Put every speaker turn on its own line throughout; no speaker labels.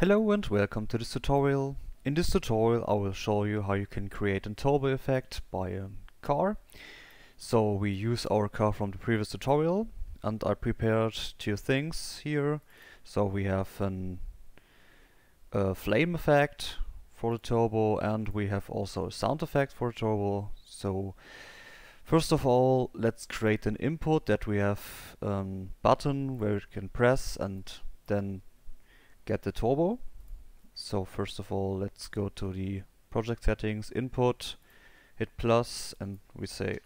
Hello and welcome to this tutorial. In this tutorial I will show you how you can create a turbo effect by a car. So we use our car from the previous tutorial and I prepared two things here. So we have an, a flame effect for the turbo and we have also a sound effect for the turbo. So first of all let's create an input that we have a button where you can press and then get the turbo. So first of all, let's go to the project settings, input, hit plus, and we say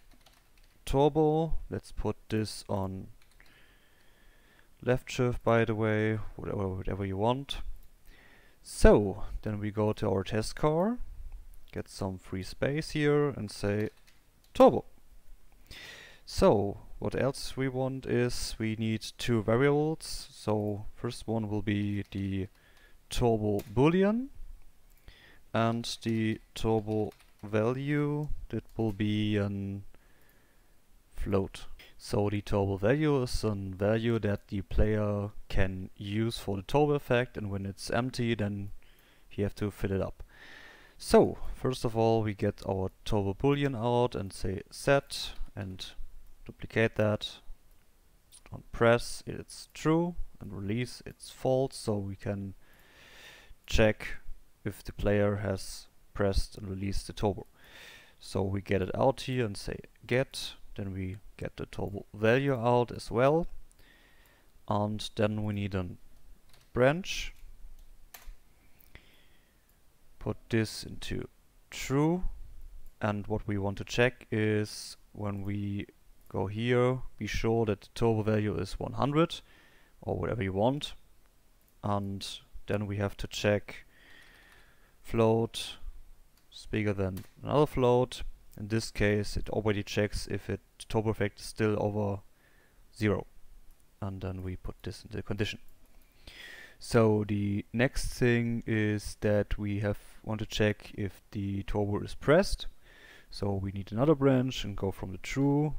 turbo. Let's put this on left shift, by the way, whatever, whatever you want. So then we go to our test car, get some free space here, and say turbo. So what else we want is we need two variables. So first one will be the turbo boolean and the turbo value that will be an float. So the turbo value is a value that the player can use for the turbo effect and when it's empty then you have to fill it up. So first of all we get our turbo boolean out and say set and duplicate that. On press it's true and release it's false so we can check if the player has pressed and released the turbo. So we get it out here and say get then we get the turbo value out as well and then we need a branch. Put this into true and what we want to check is when we go here, be sure that the turbo value is 100 or whatever you want. And then we have to check float is bigger than another float. In this case, it already checks if it turbo effect is still over zero. And then we put this into the condition. So the next thing is that we have want to check if the turbo is pressed. So we need another branch and go from the true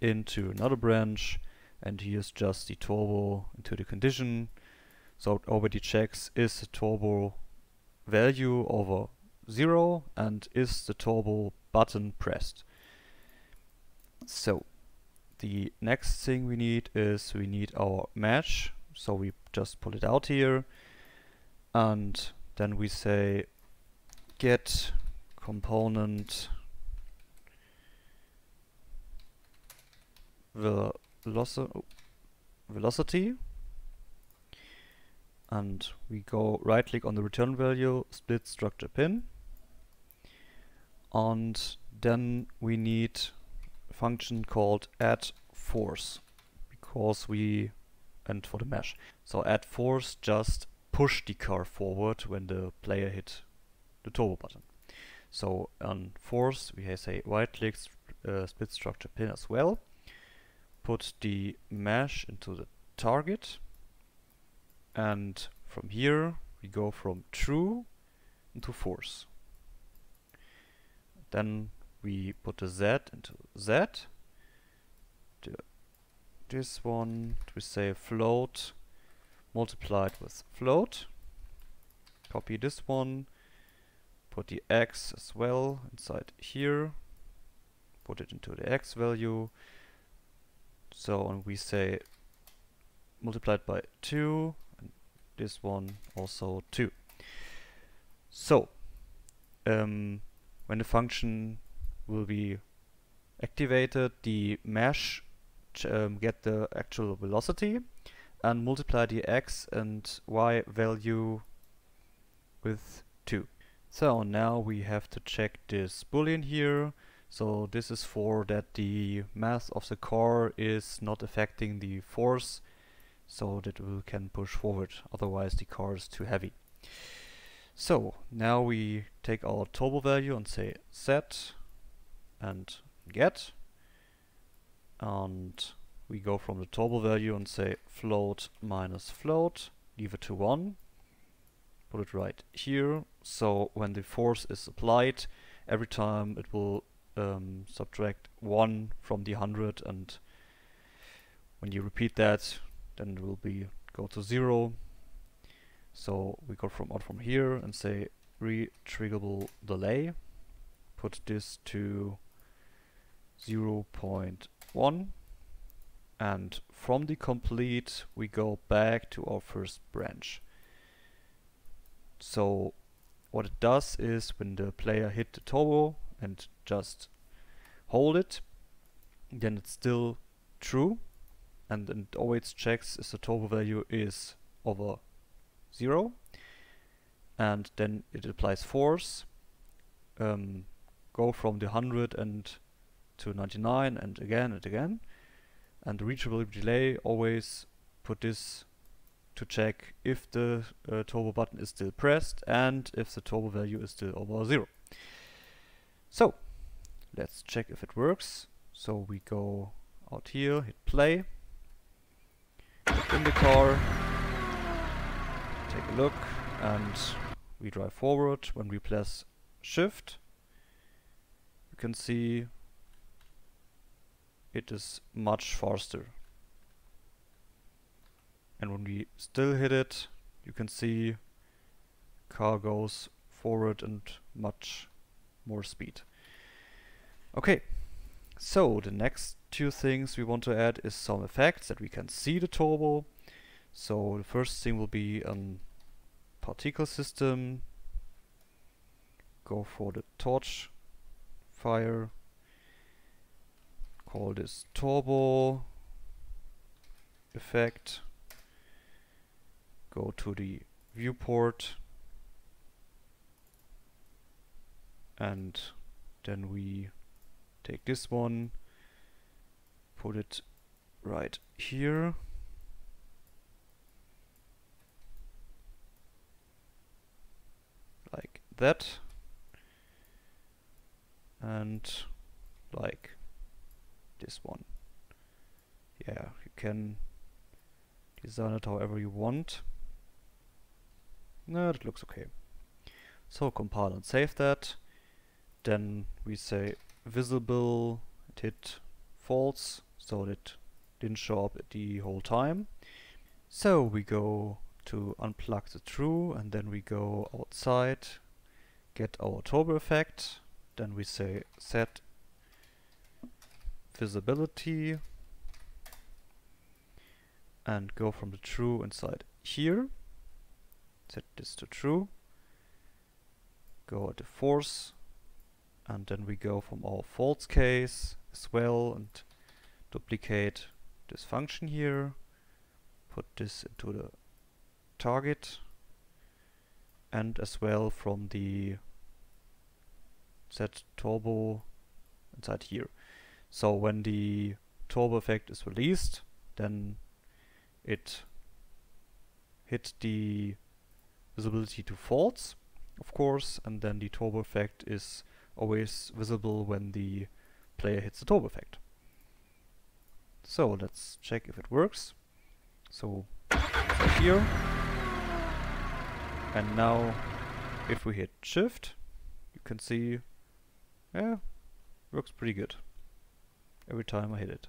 into another branch and here's just the turbo into the condition. So it already checks is the turbo value over zero and is the turbo button pressed. So the next thing we need is we need our mesh. So we just pull it out here and then we say get component veloci velocity. And we go right click on the return value split structure pin. And then we need a function called add force because we and for the mesh. So add force just push the car forward when the player hit the turbo button. So on force we say right click uh, split structure pin as well put the mesh into the target and from here we go from true into force. Then we put the Z into Z. The, this one we say float multiplied with float. Copy this one, put the X as well inside here, put it into the X value, so and we say multiplied by 2 and this one also 2. So um, when the function will be activated the mesh um, get the actual velocity and multiply the x and y value with 2. So now we have to check this boolean here so this is for that the mass of the car is not affecting the force so that we can push forward, otherwise the car is too heavy. So now we take our turbo value and say set and get. And we go from the turbo value and say float minus float, leave it to 1, put it right here, so when the force is applied, every time it will um, subtract 1 from the 100 and when you repeat that then it will be go to 0 So we go from out from here and say retriggerable delay. Put this to 0.1 and from the complete we go back to our first branch. So what it does is when the player hit the turbo and just hold it, then it's still true, and it always checks if the total value is over 0, and then it applies force, um, go from the 100 and to 99 and again and again, and the retriggerable delay always put this to check if the uh, turbo button is still pressed and if the turbo value is still over 0 let's check if it works. So we go out here, hit play, in the car, take a look and we drive forward. When we press shift you can see it is much faster and when we still hit it you can see car goes forward and much more speed. Okay, so the next two things we want to add is some effects that we can see the turbo. So the first thing will be a particle system. Go for the torch fire. Call this turbo effect go to the viewport and then we take this one put it right here like that and like this one yeah you can design it however you want no, that looks okay. So compile and save that. Then we say visible, it hit false, so it didn't show up the whole time. So we go to unplug the true and then we go outside, get our turbo effect, then we say set visibility and go from the true inside here. Set this to true. Go to force and then we go from our false case as well and duplicate this function here put this into the target and as well from the set turbo inside here. So when the turbo effect is released then it hit the visibility to false, of course, and then the turbo effect is always visible when the player hits the turbo effect. So let's check if it works. So here, and now if we hit shift, you can see, yeah, works pretty good every time I hit it.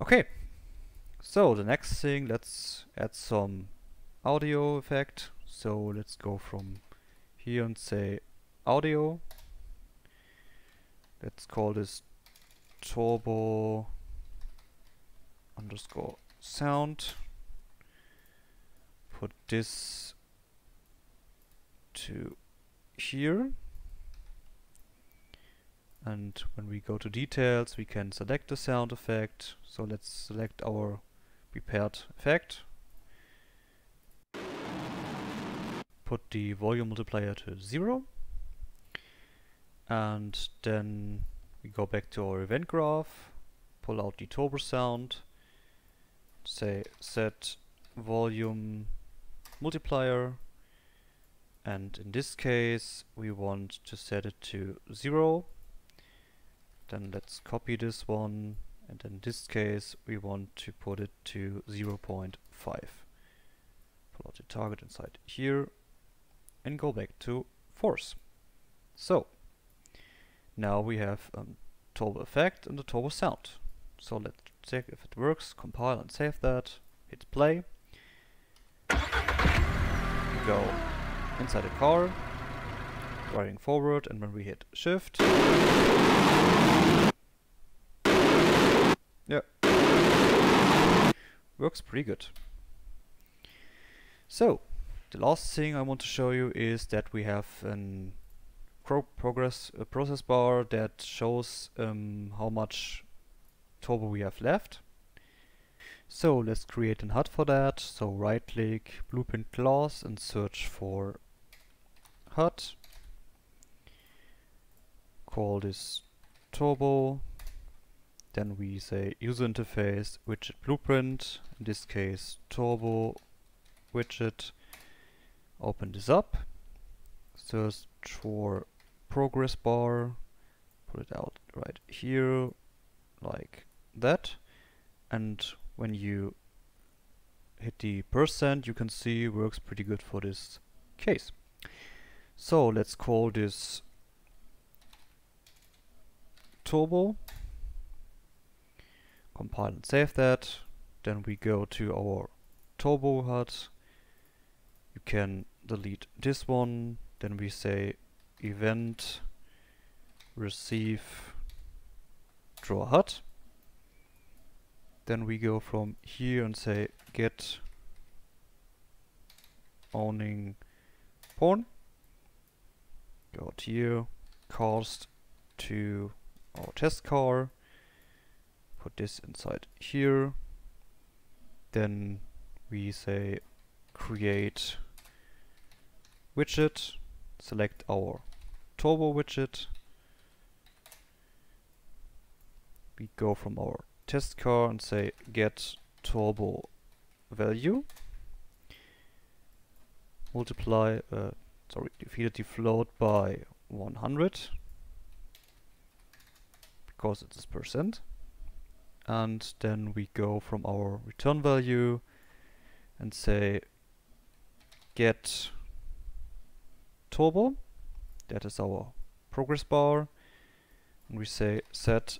Okay, so the next thing, let's add some audio effect. So let's go from here and say audio. Let's call this turbo underscore sound. Put this to here. And when we go to details, we can select the sound effect. So let's select our prepared effect put the volume multiplier to 0 and then we go back to our event graph pull out the turbo sound say set volume multiplier. And in this case we want to set it to 0 then let's copy this one. And in this case we want to put it to 0.5 pull out the target inside here and go back to force. So now we have a um, turbo effect and a turbo sound. So let's check if it works, compile and save that, hit play. go inside the car, driving forward, and when we hit shift, yeah, works pretty good. So, the last thing I want to show you is that we have an progress a process bar that shows um, how much turbo we have left. So let's create an HUD for that. So right click blueprint class and search for HUD. Call this turbo. Then we say user interface widget blueprint. In this case turbo widget. Open this up. Search for progress bar. Put it out right here like that. And when you hit the percent you can see works pretty good for this case. So let's call this turbo, compile and save that, then we go to our turbo HUD, you can delete this one, then we say event receive draw HUD then we go from here and say get owning pawn. Go to here, cast to our test car, put this inside here. Then we say create widget, select our turbo widget. We go from our test car and say get turbo value. Multiply uh, sorry the float by 100 because it is percent. And then we go from our return value and say get turbo that is our progress bar and we say set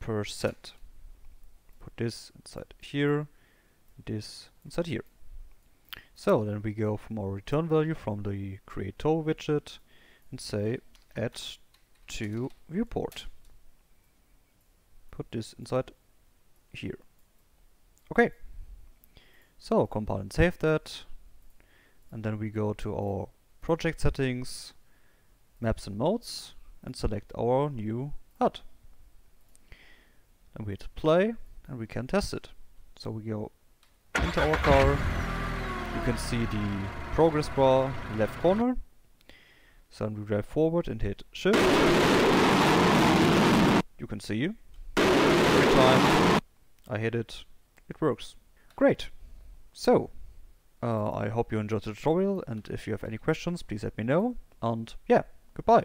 percent put this inside here, this inside here. So then we go from our return value from the create turbo widget and say add to viewport. Put this inside here. Okay. So compile and save that. And then we go to our project settings, maps and modes, and select our new HUD. Then we hit play, and we can test it. So we go into our car, you can see the progress bar left corner. So we drive forward and hit shift. You can see every time I hit it, it works. Great. So, uh, I hope you enjoyed the tutorial and if you have any questions, please let me know. And yeah, goodbye.